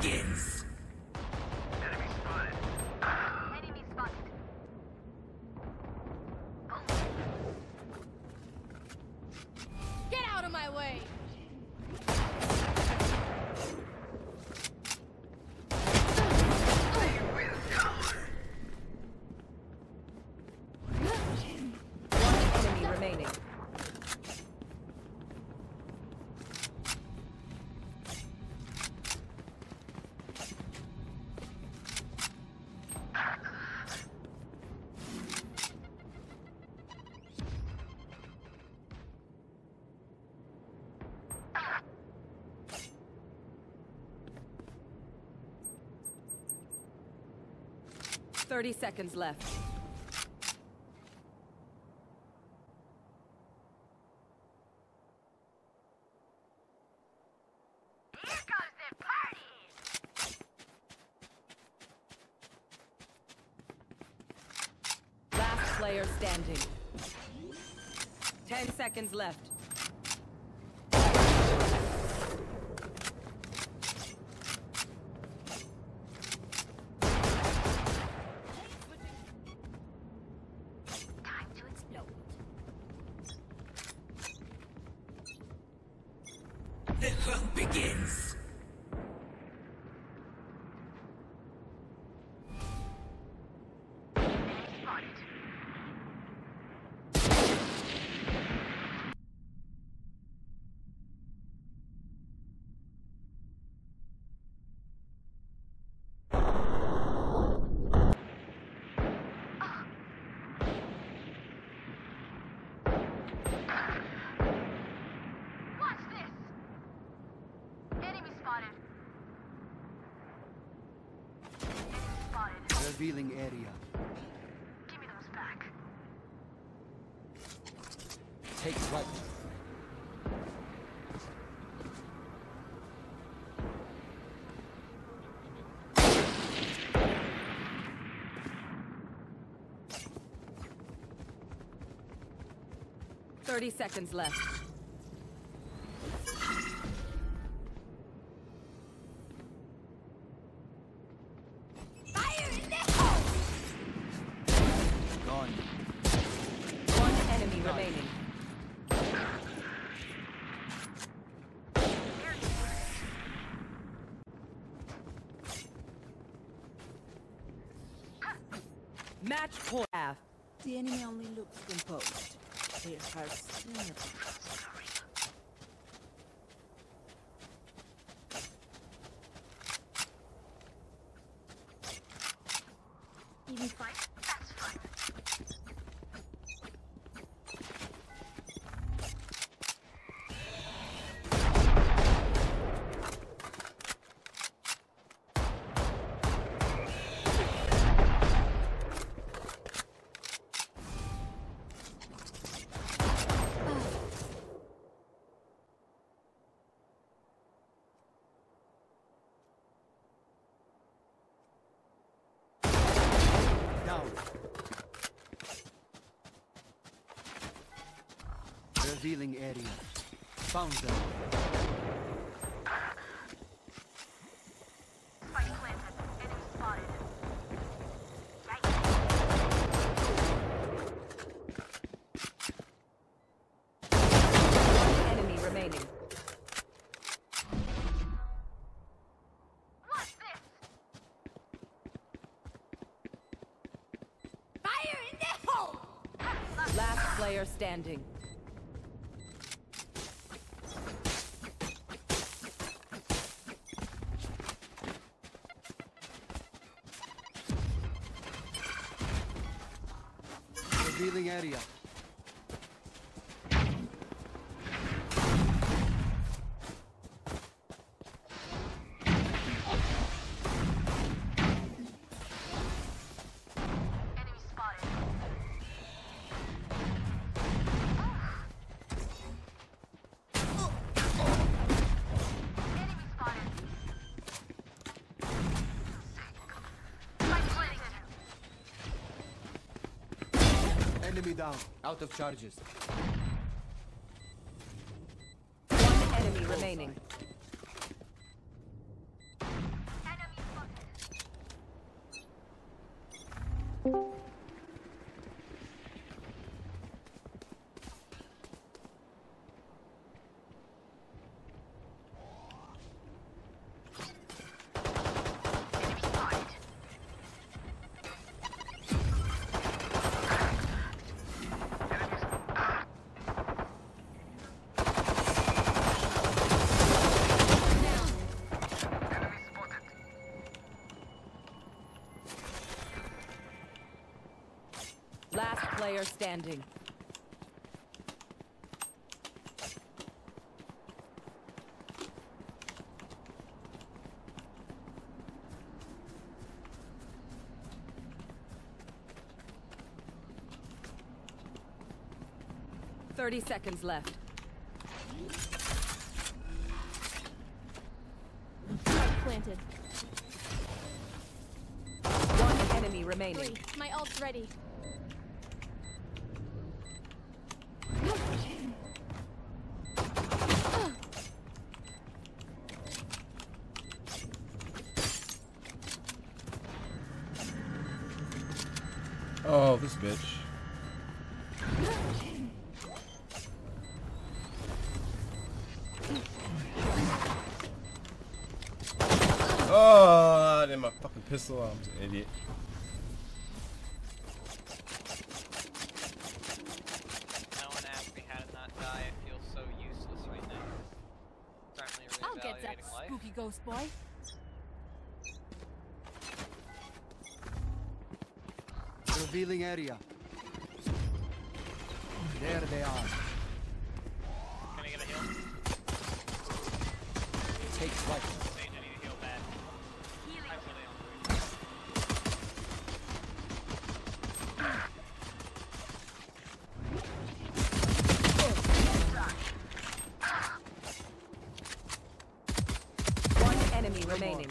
begins. Enemy spotted. Enemy spotted. Get out of my way! 30 seconds left. Last player standing. 10 seconds left. Begins. Spotted. Watch this! Enemy spotted. Enemy spotted. Revealing area. Give me those back. Take flight. Thirty seconds left. Remaining. Match point. Half. The enemy only looks composed. Their hearts never. Revealing area. Found them. Spike Revealing area. Enemy down. Out of charges. One enemy remaining. Player standing. Thirty seconds left. Planted. One enemy remaining. Three. My ult's ready. Oh, this bitch. Oh, I did my fucking pistol. I'm just an idiot. No one asked me how to not die. I feel so useless right now. Currently I'll get that reevaluating life. spooky ghost boy. Revealing area. There they are. Can I get a heal? Take flight. Sage, I need a heal bad. I really don't. One enemy remaining.